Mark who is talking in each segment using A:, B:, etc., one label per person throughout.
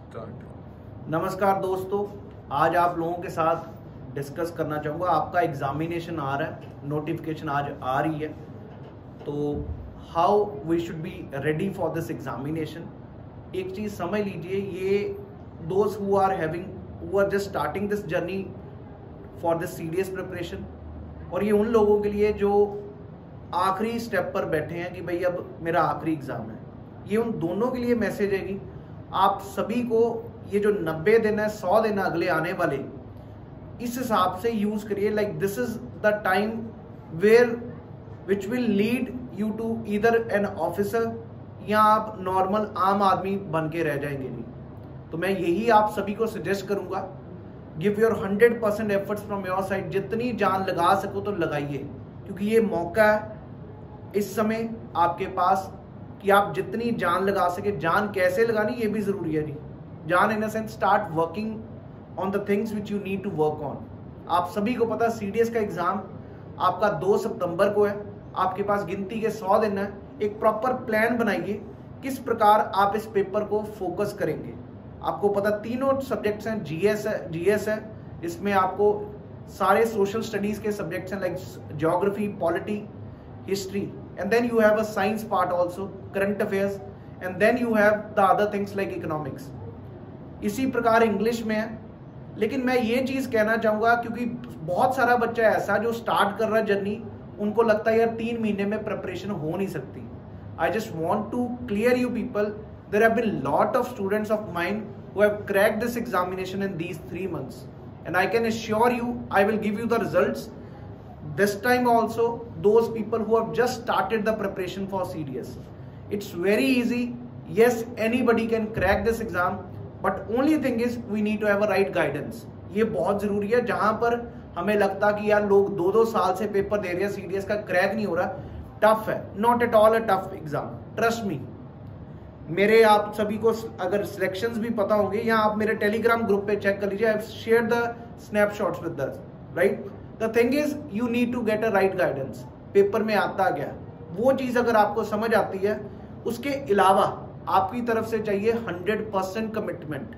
A: Start
B: नमस्कार दोस्तों, आज आप लोगों के साथ डिस्कस करना चाहूँगा। आपका एग्जामिनेशन आ रहा है नोटिफिकेशन आज आ रही है। तो how we should be ready for this examination एक चीज़ समझ लीजिए, ये those who are having who are just starting this journey for this serious preparation और ये उन लोगों के लिए जो आखिरी स्टेप पर बैठे हैं कि भाई अब मेरा आखिरी एग्ज़ाम है। ये उन दोनों के लिए मैसेज है कि आप सभी को ये जो 90 दिन है 100 दिन अगले आने वाले, इस हिसाब से यूज़ करिए। Like this is the time where which will lead you to इधर एन ऑफिसर या आप नॉर्मल आम आदमी बन के रह जाएँगे जी। तो मैं यही आप सभी को सजेस्ट करूँगा। Give your hundred percent efforts from your side जितनी जान लगा सको तो लगाइए। क्योंकि ये मौका है, इस समय आपके पास कि आप जितनी जान लगा सके, जान कैसे लगानी, ये भी ज़रूरी है नहीं। जान in sense start working on the things which you need to work on आप सभी को पता सीडीएस का एग्ज़ाम आपका 2 सितंबर को है। आपके पास गिनती के 100 दिन है। एक प्रॉपर प्लान बनाइए, किस प्रकार आप इस पेपर को फोकस करेंगे। आपको पता तीनों सब्जेक्ट्स हैं जीएस है जीएस है। इसमें आपको सारे सोशल स्टडीज़ के सब्जेक्ट्स हैं like geography polity history and then you have a science part also current affairs and then you have the other things like economics इसी प्रकार इंग्लिश में है लेकिन मैं ये चीज़ कहना चाहूँगा क्योंकि बहुत सारा बच्चा ऐसा जो स्टार्ट कर रहा है जर्नी उनको लगता है यार तीन महीने में प्रिपरेशन हो नहीं सकती I just want to clear you people there have been lot of students of mine who have cracked this examination in these three months and i can assure you i will give you the results this time also those people who have just started the preparation for CDS. It's very easy. Yes, anybody can crack this exam, but only thing is we need to have a right guidance. ये बहुत ज़रूरी है जहाँ पर हमें लगता कि यार लोग दो दो साल से पेपर दे रहे हैं सीडीएस का क्रैक नहीं हो रहा टफ है not at all a tough exam trust me मेरे आप सभी को अगर सिलेक्शंस भी पता होंगे या आप मेरे टेलीग्राम ग्रुप पे चेक कर लीजिए I share the snapshots with right the thing is you need to get a right guidance paper में आता गया वो चीज़ अगर आपको समझ आती है, उसके अलावा आपकी तरफ़ से चाहिए hundred percent commitment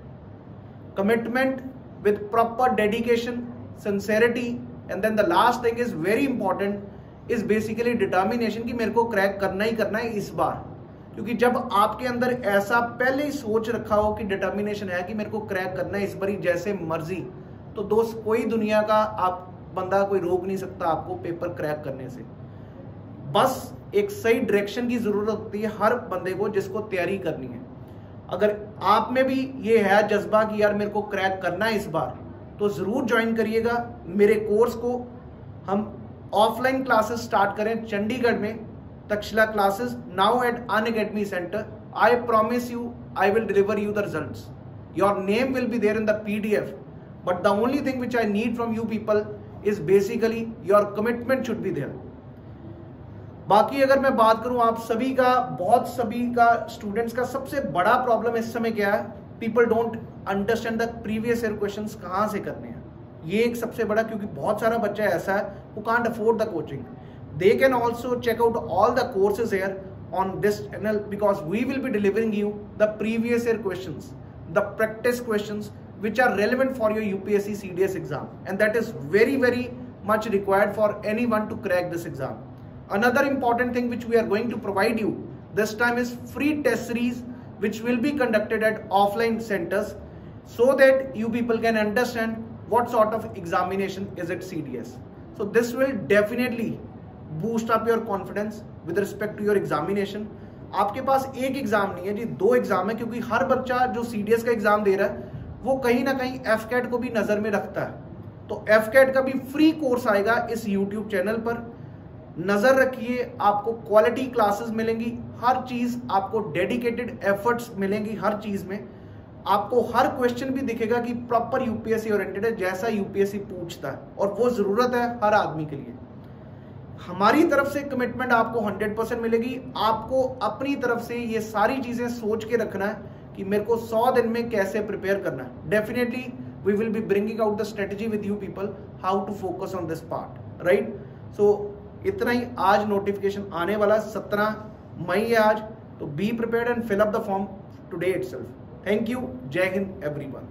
B: commitment with proper dedication sincerity and then the last thing is very important is basically determination कि मेरे को क्रैक करना ही करना है इस बार. क्योंकि जब आपके अंदर ऐसा पहले ही सोच रखा हो कि डिटर्मिनेशन है कि मेरे को क्रैक करना है इस बारी जैसे मर्ज़ी तो दोस्त, कोई दुनिया का आप बंदा कोई रोक नहीं सकता आपको पेपर क्रैक करने से। बस एक सही डायरेक्शन की ज़रूरत होती है हर बंदे को जिसको तैयारी करनी है। अगर आप में भी ये है जज्बा कि यार मेरे को क्रैक करना है इस बार तो ज़रूर ज्वाइन करिएगा। मेरे कोर्स को हम ऑफलाइन क्लासेस स्टार्ट करें चंडीगढ़ में Takshala classes now at an academy centre I promise you I will deliver you the result your name will be there in the PDF but the only thing which I need from you people is basically your commitment should be there बाकी अगर मैं बात करूँ आप सभी का, बहुत सभी का स्टूडेंट्स का सबसे बड़ा प्रॉब्लम इस समय क्या है? People don't understand the previous year question कहाँ से करने हैं। ये एक सबसे बड़ा, क्योंकि बहुत सारा बच्चा ऐसा है वो can't afford the coaching they can also check out all the courses here on this channel because we will be delivering you the previous year questions, the practice which are relevant for your UPSC CDS exam and that is very very much required for anyone to crack this exam. Another important thing which we are going to provide you this time is free test series which will be conducted at offline centers so that you people can understand what sort of examination is at CDS. So this will definitely boost up your confidence with respect to your examination. आपके पास एक exam नहीं है जी दो exam है क्योंकि हर बच्चा जो CDS का एग्जाम दे रहा है वो कहीं ना कहीं एफ़ कैट को भी नज़र में रखता है। तो एफ़ कैट का भी फ्री कोर्स आएगा इस यूट्यूब चैनल पर। नज़र रखिए, आपको क्वालिटी क्लासेस मिलेंगी, हर चीज़ आपको डेडिकेटेड एफर्ट्स मिलेंगी हर चीज़ में। आपको हर क्वेश्चन भी दिखेगा कि प्रॉपर यूपीएससी ओरिएंटेड है, जैसा यूपीएससी पूछता है, और वो ज़रूरत है हर आदमी के लिए। हमारी तरफ़ से कमिटमेंट आपको 100 परसेंट मिलेगी। आपको अपनी तरफ़ से ये सारी चीज़ें सोच के रखना है कि मेरे को सौ दिन में कैसे प्रिपेयर करना है। Definitely we will be bringing out the strategy with you people how to focus on this part right so इतना ही आज नोटिफिकेशन आने वाला सत्रह मई है आज तो be prepare and fill up the form today it thank you Jai Hind everyone